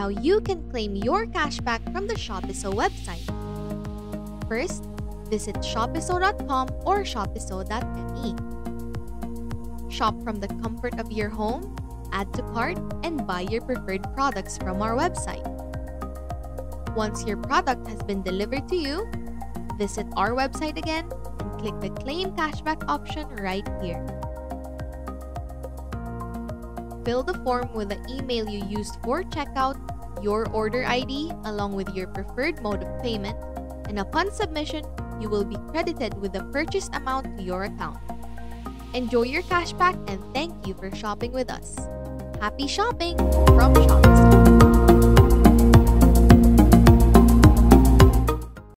how you can claim your cashback from the Shopeso website. First, visit shopeso.com or shopeso.me. Shop from the comfort of your home, add to cart, and buy your preferred products from our website. Once your product has been delivered to you, visit our website again and click the Claim Cashback option right here. Fill the form with the email you used for checkout, your order ID, along with your preferred mode of payment, and upon submission, you will be credited with the purchase amount to your account. Enjoy your cashback and thank you for shopping with us. Happy shopping from Shopeso.